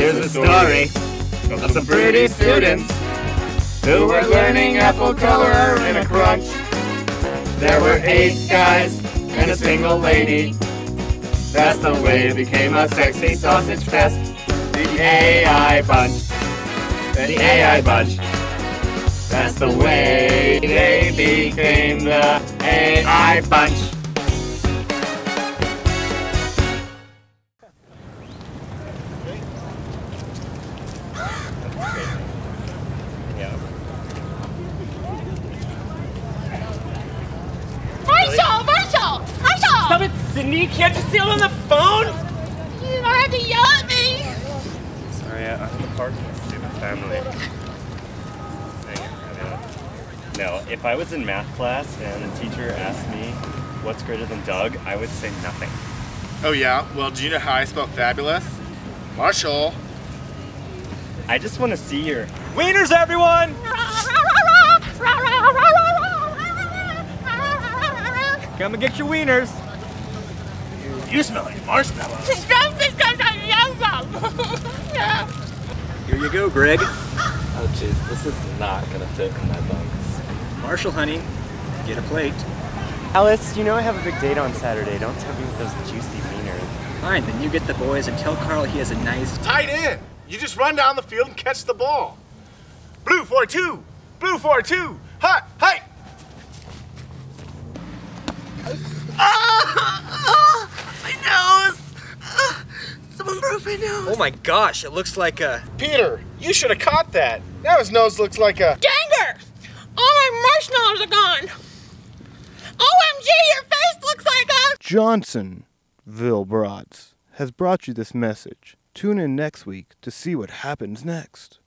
Here's a story of some pretty students who were learning apple color in a crunch. There were eight guys and a single lady. That's the way it became a sexy sausage fest. The AI bunch. The AI bunch. That's the way they became the AI bunch. Marshall! Marshall! Marshall! Stop it, Sydney! Can't you see I'm on the phone? You don't have to yell at me! Sorry, uh, I'm in the park with my stupid family. Dang it, I know. No, if I was in math class and the teacher asked me what's greater than Doug, I would say nothing. Oh yeah? Well, do you know how I spell fabulous? Marshall. I just want to see your wieners, everyone! Come and get your wieners. You smell like marshmallows. Here you go, Greg. Oh jeez, this is not gonna fit in my buns. Marshall, honey, get a plate. Alice, you know I have a big date on Saturday. Don't tempt me with those juicy wieners. Fine, then you get the boys and tell Carl he has a nice. Tight end. You just run down the field and catch the ball. Blue 4-2. Blue 4-2. Hot, hi. Oh my gosh, it looks like a. Peter, you should have caught that. Now his nose looks like a. Ganger! All my marshmallows are gone! OMG, your face looks like a... Johnsonville Broads has brought you this message. Tune in next week to see what happens next.